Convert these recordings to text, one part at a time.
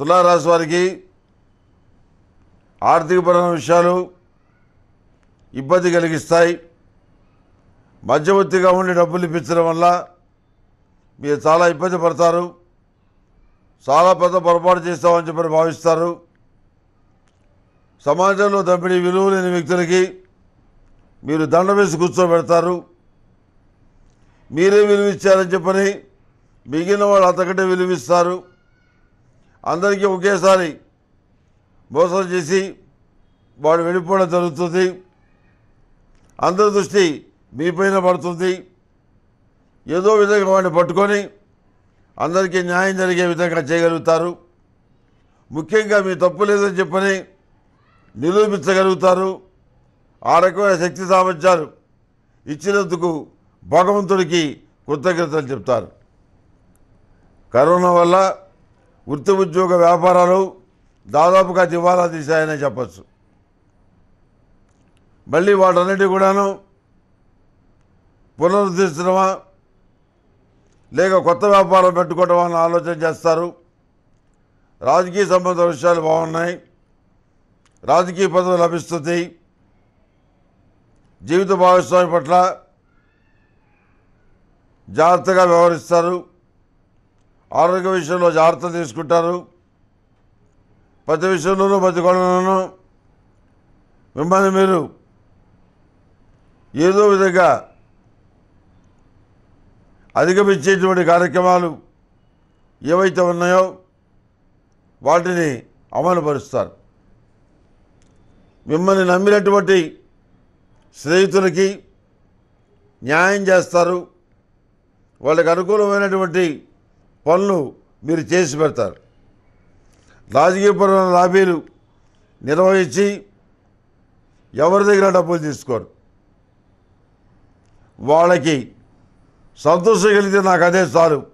తులారాశి వారికి ఆర్థికపరమైన విషయాలు ఇబ్బంది కలిగిస్తాయి. మధ్యవర్తిగా ఉండి డబ్బులు ఇప్పించడం వల్ల మీరు చాలా ఇబ్బంది పడతారు. చాలా పెద్ద పొరపాటు చేస్తామని చెప్పని భావిస్తారు. సమాజంలో దమ్మిడి విలువ లేని వ్యక్తులకి మీరు దండ వేసి కూర్చోబెడతారు. మీరే విలువ ఇచ్చారని చెప్పని మిగిలిన వాళ్ళు అంతకంటే విలువిస్తారు. అందరికీ ఒకేసారి మోసం చేసి వాడు వెళ్ళిపోవడం జరుగుతుంది. అందరి దృష్టి మీపైన పడుతుంది. ఏదో విధంగా వాడిని పట్టుకొని అందరికీ న్యాయం జరిగే విధంగా చేయగలుగుతారు. ముఖ్యంగా మీ తప్పు లేదని చెప్పని నిరూపించగలుగుతారు. ఆ రకమైన శక్తి సామర్థ్యాలు ఇచ్చినందుకు భగవంతుడికి కృతజ్ఞతలు చెప్తారు. కరోనా వల్ల వృత్తి ఉద్యోగ వ్యాపారాలు దాదాపుగా దివాలా తీశాయనే చెప్పచ్చు. మళ్ళీ వాటన్నిటి కూడాను పునరుద్ధరించడమా లేక కొత్త వ్యాపారం పెట్టుకోవటమా అని ఆలోచన చేస్తారు. రాజకీయ సంబంధ విషయాలు బాగున్నాయి. రాజకీయ పదవి లభిస్తుంది. జీవిత భాగస్వామి పట్ల జాగ్రత్తగా వ్యవహరిస్తారు. ఆరోగ్య విషయంలో జాగ్రత్త తీసుకుంటారు. ప్రతి విషయంలోనూ ప్రతి కోణంలోనూ మిమ్మల్ని మీరు ఏదో విధంగా అధిగమించేటువంటి కార్యక్రమాలు ఏవైతే ఉన్నాయో వాటిని అమలుపరుస్తారు. మిమ్మల్ని నమ్మినటువంటి స్నేహితులకి న్యాయం చేస్తారు. వాళ్ళకి అనుకూలమైనటువంటి పనులు మీరు చేసి పెడతారు. రాజకీయపరమైన లాబీలు నిర్వహించి ఎవరి దగ్గర డబ్బులు తీసుకోరు. వాళ్ళకి సంతోషం కలిగితే నాకు అదే చాలు.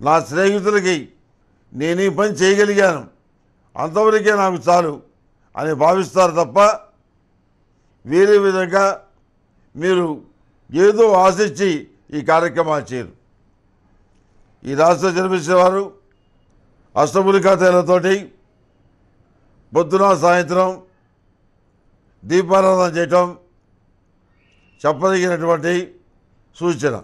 నా స్నేహితులకి నేను ఈ పని చేయగలిగాను. అంతవరకే నాకు చాలు అని భావిస్తారు తప్ప వేరే విధంగా మీరు ఏదో ఆశించి ఈ కార్యక్రమాలు చేయరు. ఈ రాశిలో జన్మించిన వారు అష్టములికా తేలతోటి పొద్దున సాయంత్రం దీపారాధన చేయటం చెప్పదగినటువంటి సూచన.